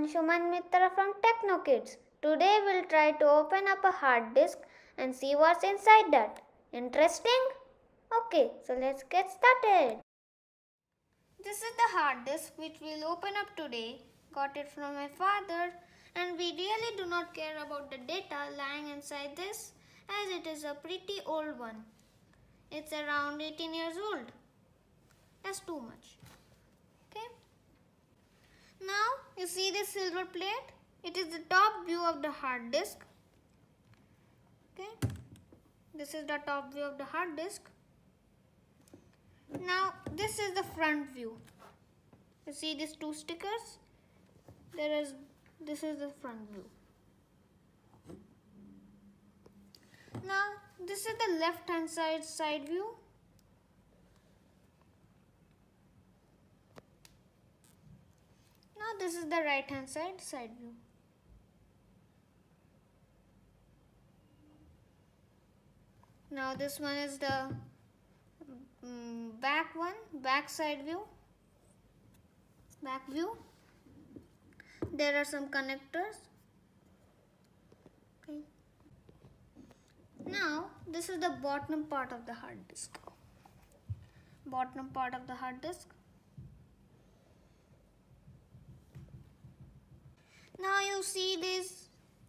Anshuman Mitra from Techno Kiddies. Today we'll try to open up a hard disk and see what's inside that. Interesting? Okay, so let's get started. This is the hard disk which we'll open up today. Got it from my father and we really do not care about the data lying inside this as it is a pretty old one. It's around 18 years old. That's too much. Now you see this silver plate? It is the top view of the hard disk. Okay. This is the top view of the hard disk. Now this is the front view. You see these two stickers? There is this is the front view. Now this is the left hand side side view. Now this is the right hand side side view. Now this one is the um, back one, back side view, back view. There are some connectors. Okay. Now this is the bottom part of the hard disk. Bottom part of the hard disk. Now you see these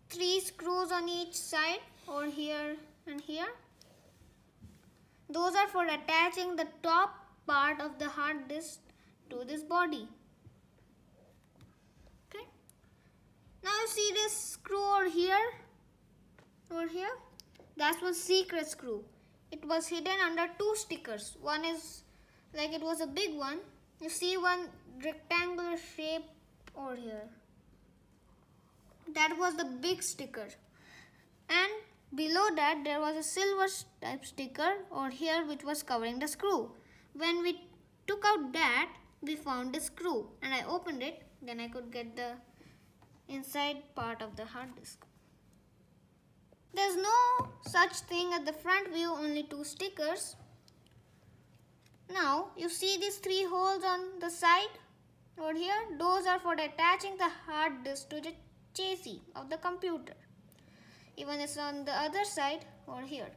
three screws on each side or here and here. Those are for attaching the top part of the hard disk to this body. Okay. Now you see this screw over here, over here. That's one secret screw. It was hidden under two stickers. One is like it was a big one. You see one rectangular shape over here. That was the big sticker. And Below that there was a silver type sticker or here which was covering the screw. When we took out that we found the screw and I opened it then I could get the inside part of the hard disk. There's no such thing at the front view only two stickers. Now you see these three holes on the side over here those are for attaching the hard disk to the chassis of the computer even it's on the other side or here.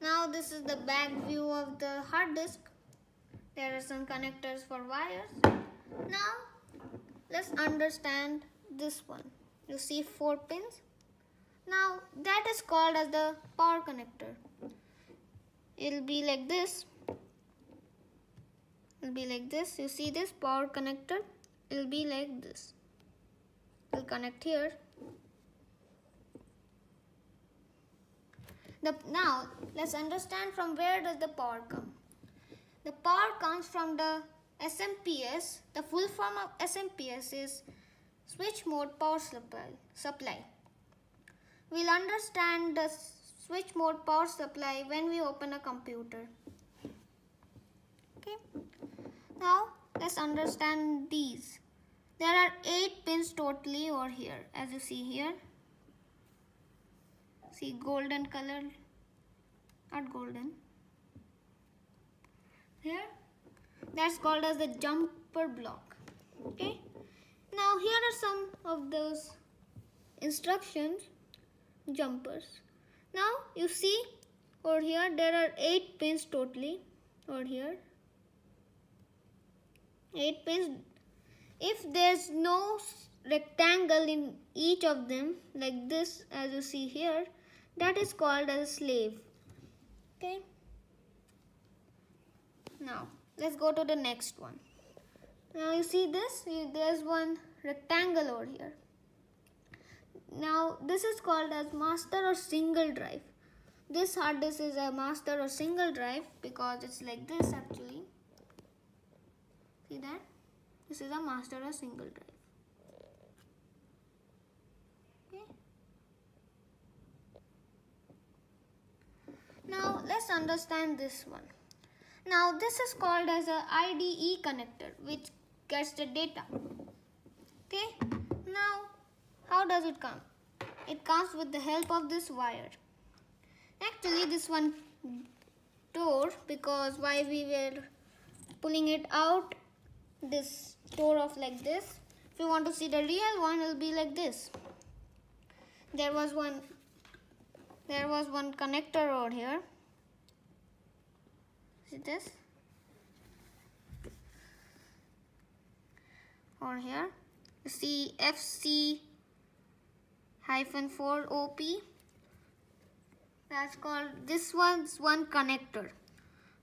Now this is the back view of the hard disk. There are some connectors for wires. Now let's understand this one. You see four pins. Now that is called as the power connector. It'll be like this it'll be like this. You see this power connector it'll be like this. It'll connect here. The now let's understand from where does the power come. The power comes from the SMPS the full form of SMPS is switch mode power supply supply. We'll understand the switch mode power supply when we open a computer. Okay now let's understand these. There are 8 pins totally over here as you see here. See golden color, not golden. Here, that's called as the jumper block. Okay. Now here are some of those instructions, jumpers. Now you see over here there are 8 pins totally over here 8 pins if there's no rectangle in each of them like this as you see here that is called as a slave. Okay? Now let's go to the next one. Now you see this? There's one rectangle over here. Now this is called as master or single drive. This hard disk is a master or single drive because it's like this actually See that? This is a master or single drive. Okay. Now let's understand this one. Now this is called as a IDE connector which gets the data. Okay. Now how does it come? It comes with the help of this wire. Actually this one tore because why we were pulling it out this door off like this. If you want to see the real one it'll be like this. There was one there was one connector over here. See this? Or here. You see FC hyphen 4 OP that's called this one's one connector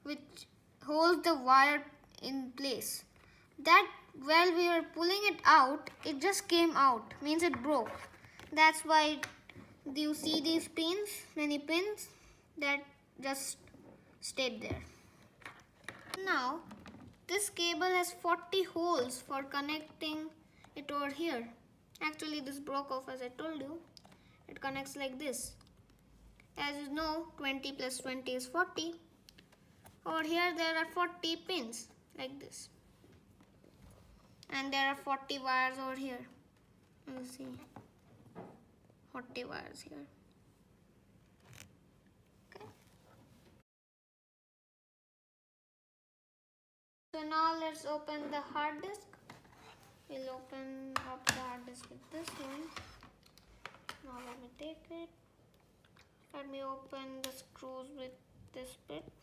which holds the wire in place that while we were pulling it out it just came out. Means it broke. That's why do you see these pins many pins that just stayed there. Now this cable has 40 holes for connecting it over here. Actually this broke off as I told you. It connects like this. As you know 20 plus 20 is 40 over here there are 40 pins like this and there are 40 wires over here. You see. 40 wires here. Okay. So now let's open the hard disk. We'll open up the hard disk with this one. Now let me take it. Let me open the screws with this bit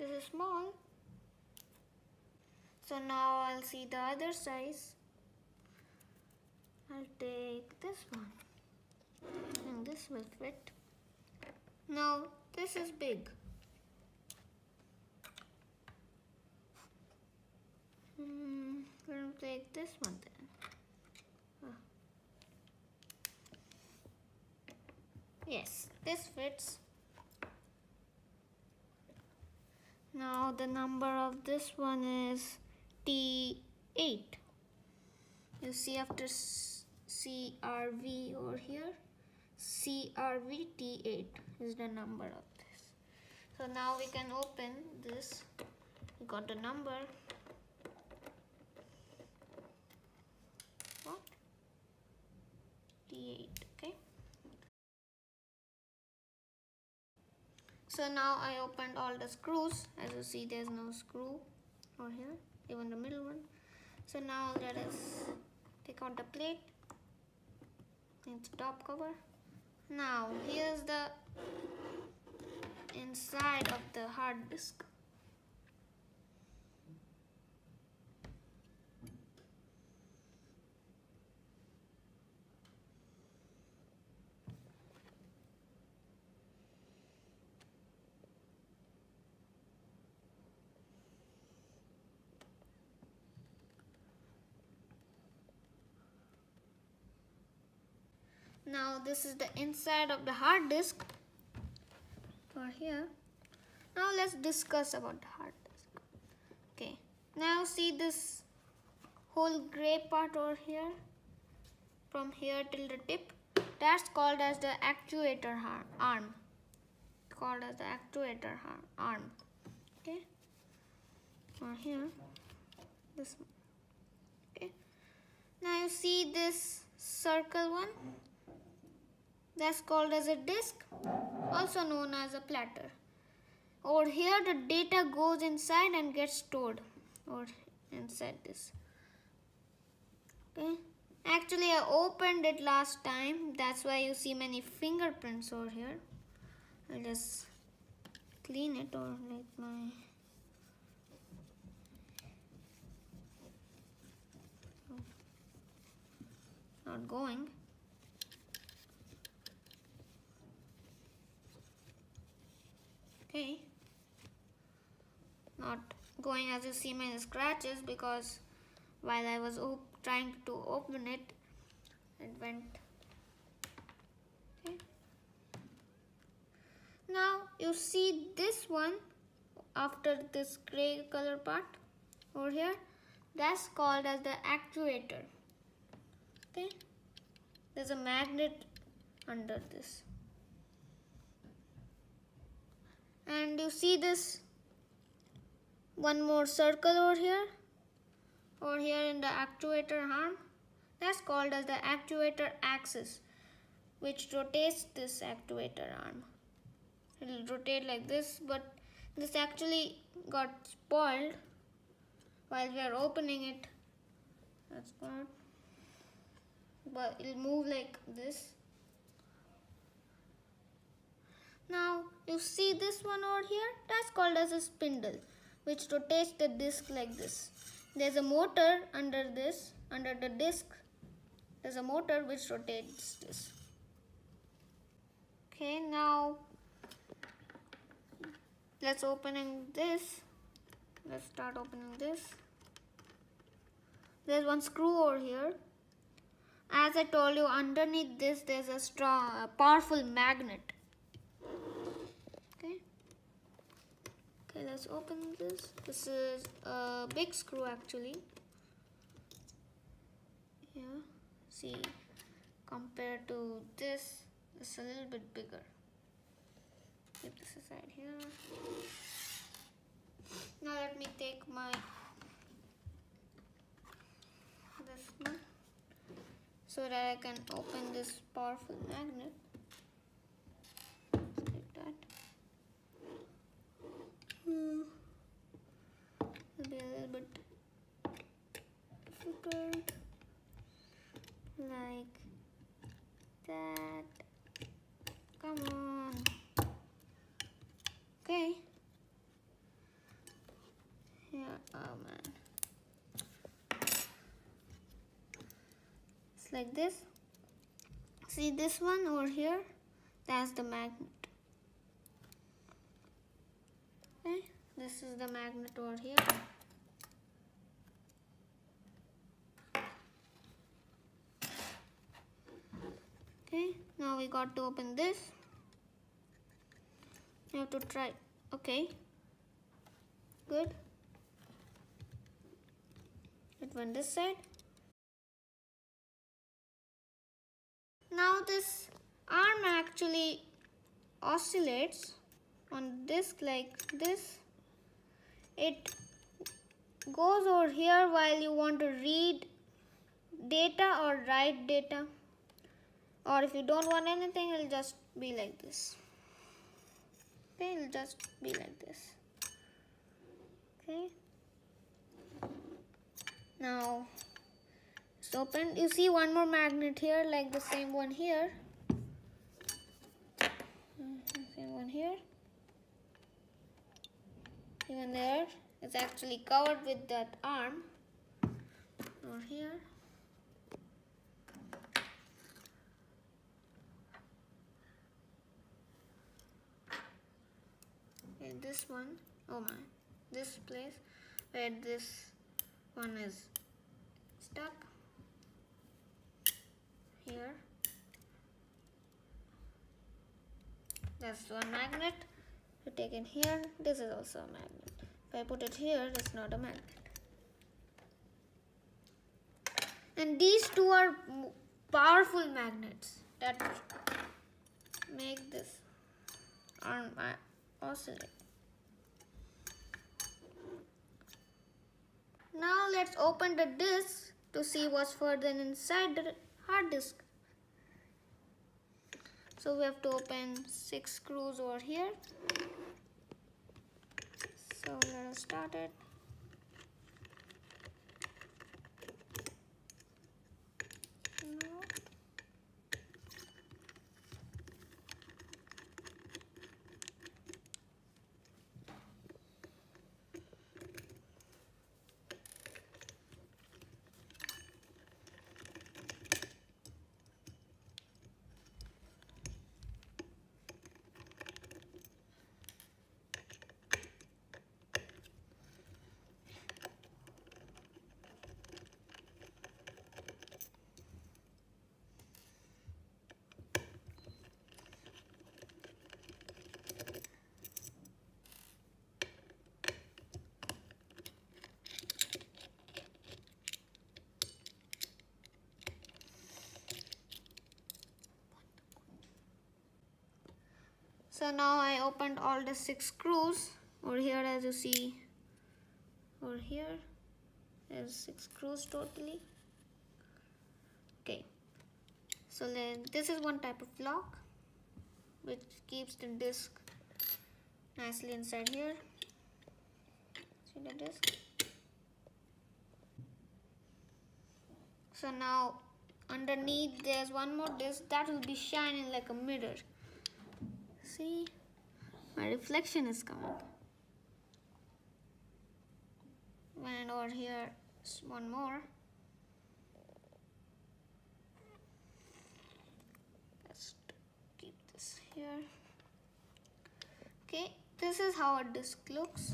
this is small. So now I'll see the other size. I'll take this one. And this will fit now this is big. Hmm, I'll take this one then. Oh. yes this fits Now the number of this one is T8. You see after CRV over here, CRV T8 is the number of this. So now we can open this. We got the number. What? T8. So now I opened all the screws. As you see there's no screw over here even the middle one. So now let us take out the plate. Its top cover. Now here's the inside of the hard disk now this is the inside of the hard disk for here. Now let's discuss about the hard disk. Okay. Now see this whole gray part over here? From here till the tip? That's called as the actuator arm. Called as the actuator arm. Okay. Or here this one. Okay. Now you see this circle one that's called as a disk, also known as a platter. Over here the data goes inside and gets stored or inside this. Okay. Actually I opened it last time. That's why you see many fingerprints over here. I'll just clean it or like my not going. Okay? Not going as you see my scratches because while I was trying to open it it went okay? Now you see this one after this gray color part over here? That's called as the actuator okay? There's a magnet under this and you see this one more circle over here over here in the actuator arm that's called as the actuator axis which rotates this actuator arm. It will rotate like this, but this actually got spoiled while we are opening it. That's good. But it'll move like this. Now you see this one over here? That's called as a spindle which rotates the disc like this. There's a motor under this, under the disc. There's a motor which rotates this. Okay, now let's opening this. Let's start opening this. There's one screw over here. As I told you, underneath this there's a strong, a powerful magnet. Okay. Okay, let's open this. This is a big screw actually. Yeah. See, compared to this, it's a little bit bigger. Keep this aside here. Now let me take my this one so that I can open this powerful magnet. Hmm. It'll be a little bit difficult. Like that. Come on. Okay. Yeah, oh man. It's like this. See this one over here? That's the magnet. Okay, this is the magnet over here. Okay, now we got to open this. You have to try. Okay. Good. It went this side. Now this arm actually oscillates on disc like this. It goes over here while you want to read data or write data. Or if you don't want anything it'll just be like this. Okay it'll just be like this. Okay. Now it's open. You see one more magnet here like the same one here. Mm-hmm, same one here even there. It's actually covered with that arm. Over here. In this one oh my this place where this one is stuck. Here. That's one magnet to take in here this is also a magnet. If I put it here it's not a magnet. And these two are powerful magnets that make this arm uh, oscillate. Now let's open the disk to see what's further inside the hard disk. So we have to open six screws over here. So let us start it. So now I opened all the six screws. Over here as you see over here there's six screws totally. Okay. So then this is one type of lock which keeps the disk nicely inside here. See the disk so now underneath there's one more disk that will be shining like a mirror see? My reflection is coming. And over here one more. Let's keep this here. Okay this is how a disc looks.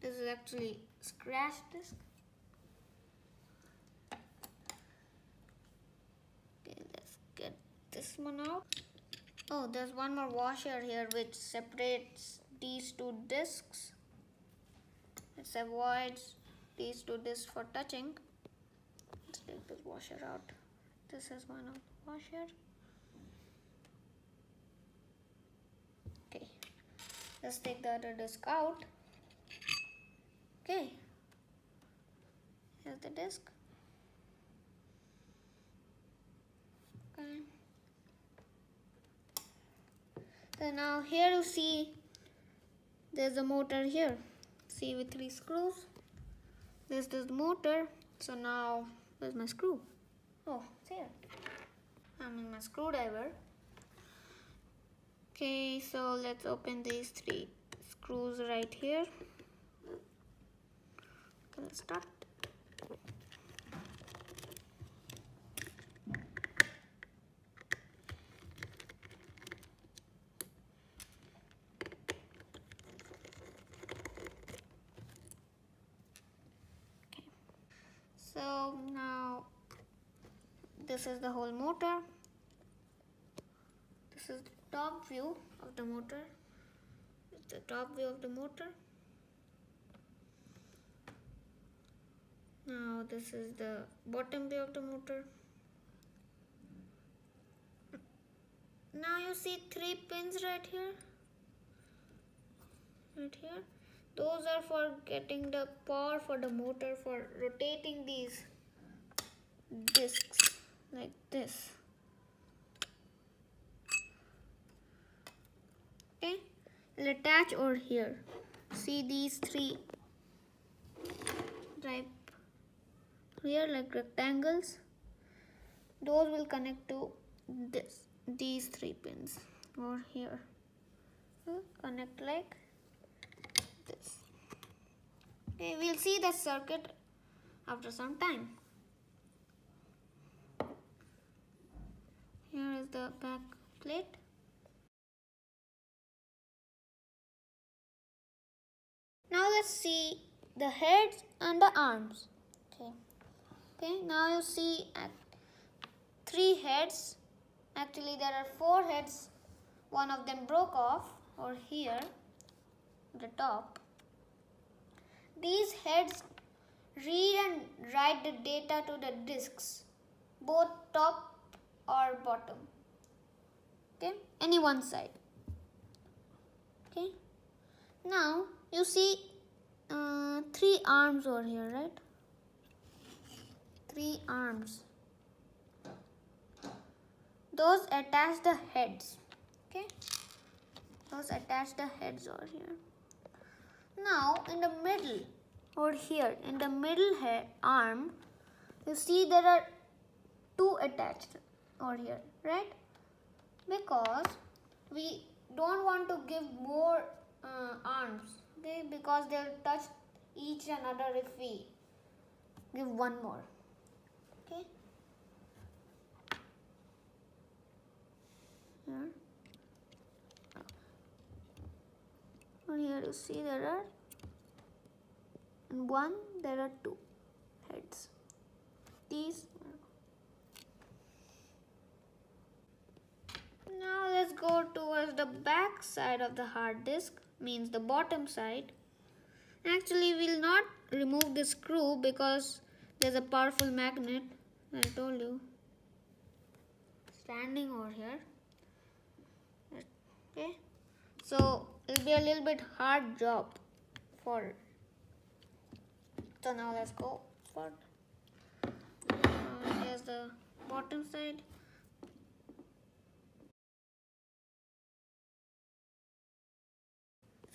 This is actually scratch disc. Okay let's get this one out oh there's one more washer here which separates these two discs. It avoids these two discs for touching. Let's take this washer out. This is one of the washer. Okay. Let's take the other disc out. Okay. Here's the disc okay so now here you see there's a motor here. See with three screws. This is the motor. So now where's my screw? Oh it's here. I'm in my screwdriver. Okay so let's open these three screws right here. Okay, let's start so now this is the whole motor. This is the top view of the motor. It's the top view of the motor. Now this is the bottom view of the motor. Now you see three pins right here. Right here. Those are for getting the power for the motor for rotating these discs this. Okay will attach over here. See these three. Type here like rectangles. Those will connect to this these three pins over here. Hmm, connect like this. Okay we'll see the circuit after some time here is the back plate. Now let's see the heads and the arms. Okay. Okay now you see three heads. Actually there are four heads. One of them broke off or here the top. These heads read and write the data to the disks, both top or bottom. Okay, any one side. Okay, now you see uh, three arms over here, right? Three arms. Those attach the heads. Okay, those attach the heads over here. Now in the middle over here in the middle head arm you see there are two attached over here right? Because we don't want to give more uh, arms okay? Because they'll touch each another if we give one more okay? Here. Here you see there are in one there are two heads. These now let's go towards the back side of the hard disk means the bottom side. Actually we'll not remove the screw because there's a powerful magnet I told you. Standing over here. Okay. So it'll be a little bit hard job for so now let's go for uh, here's the bottom side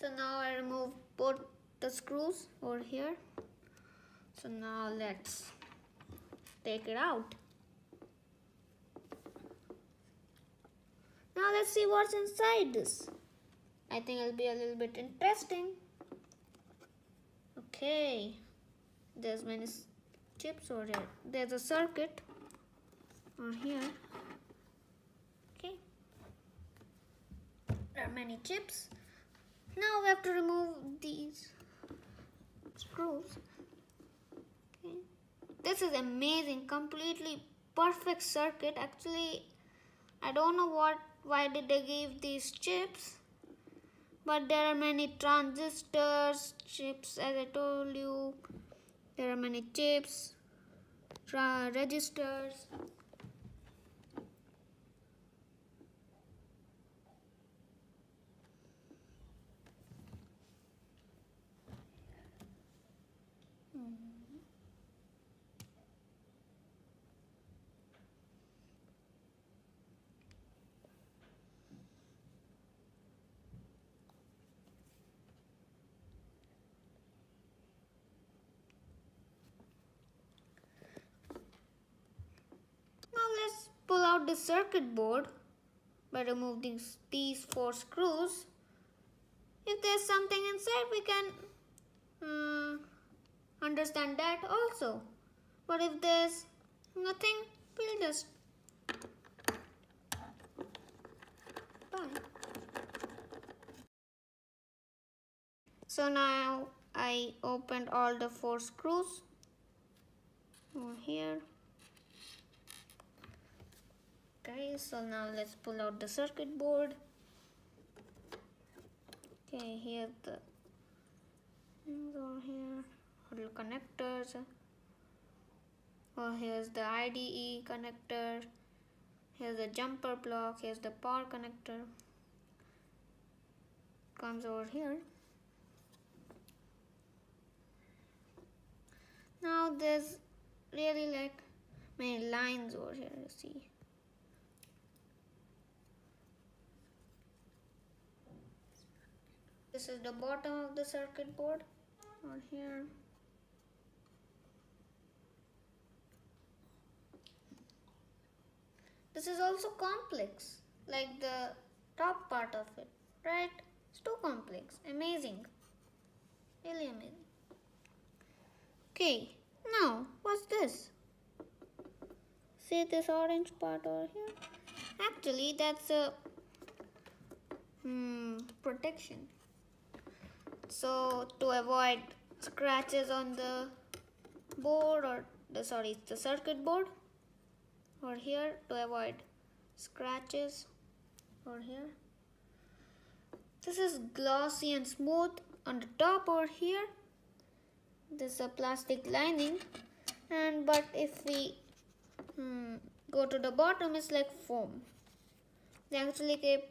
so now I remove both the screws over here. So now let's take it out. Now let's see what's inside this. I think it'll be a little bit interesting. Okay. There's many chips over here. There's a circuit over here. Okay. There are many chips now we have to remove these screws. Okay. this is amazing. Completely perfect circuit. Actually I don't know what why did they give these chips but there are many transistors chips as I told you. There are many chips registers pull out the circuit board by removing these four screws. If there's something inside, we can uh, understand that also. But if there's nothing, we'll just bye. So now I opened all the four screws over here so now let's pull out the circuit board. Okay here the things over here. Little connectors. Oh here's the IDE connector. Here's the jumper block. Here's the power connector. Comes over here. Now there's really like many lines over here you see This is the bottom of the circuit board on here. This is also complex, like the top part of it, right? It's too complex, amazing, really amazing. Okay, now what's this? See this orange part over here? Actually, that's a hmm, protection so to avoid scratches on the board or the sorry the circuit board or here to avoid scratches or here. This is glossy and smooth on the top or here. This is a plastic lining and but if we hmm, go to the bottom it's like foam. They actually keep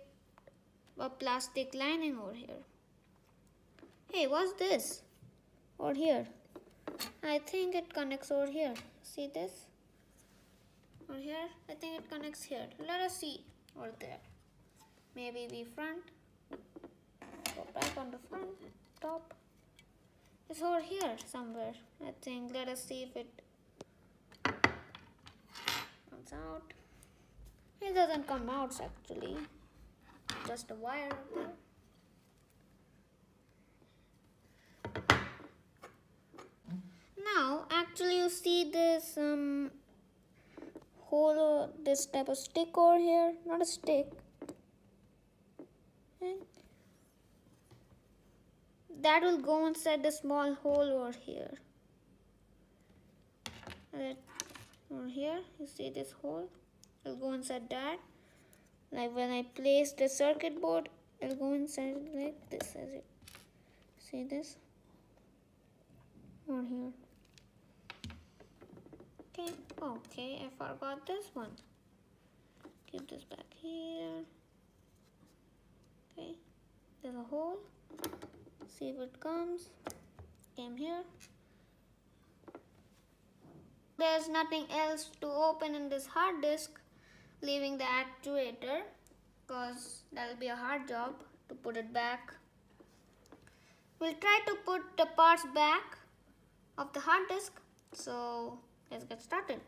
a plastic lining over here Hey, what's this? Over here. I think it connects over here. See this? Over here? I think it connects here. Let us see over there. Maybe we front. Go back on the front, top. It's over here somewhere. I think. Let us see if it comes out. It doesn't come out actually. Just a wire there. Now actually you see this um, hole this type of stick over here. Not a stick. That will go inside the small hole over here. Over here you see this hole? It'll go inside that. Like when I place the circuit board it'll go inside like this as it see this? Over here okay I forgot this one. Keep this back here. Okay there's a hole. See if it comes. Came here. There's nothing else to open in this hard disk leaving the actuator because that'll be a hard job to put it back. We'll try to put the parts back of the hard disk. So let's get started.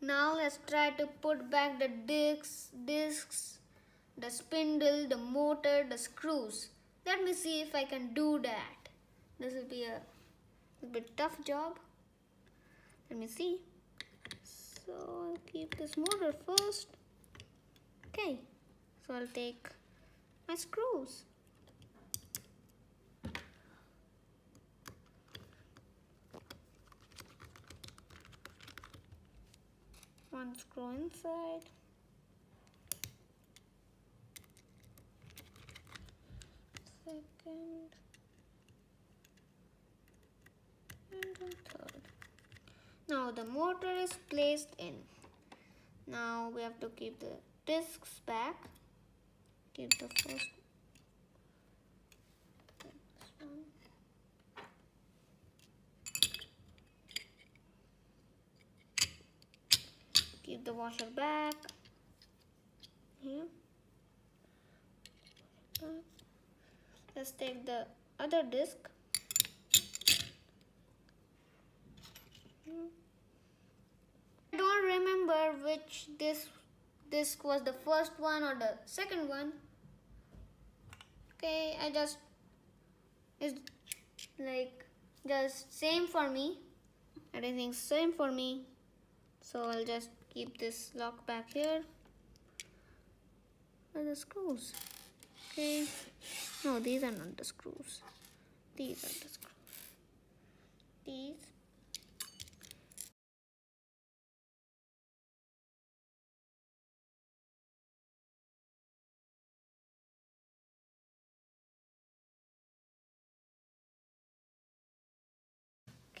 Now let's try to put back the discs, discs, the spindle, the motor, the screws. Let me see if I can do that. This will be a, a bit tough job. Let me see. So I'll keep this motor first. Okay, so I'll take my screws. one screw inside second and now the motor is placed in. Now we have to keep the discs back. Keep the first one. keep the washer back. Here. Let's take the other disc I don't remember which this disc was the first one or the second one. Okay I just it's like just same for me. Everything's same for me. So I'll just keep this lock back here. Are the screws? Okay. No these are not the screws. These are the screws. These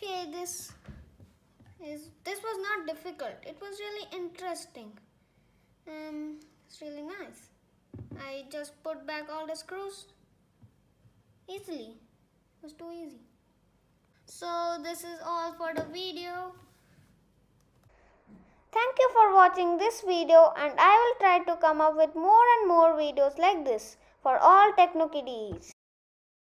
okay this is this was not difficult. It was really interesting. Um it's really nice. I just put back all the screws easily. It was too easy. So this is all for the video. Thank you for watching this video and I will try to come up with more and more videos like this for all Techno Kiddies.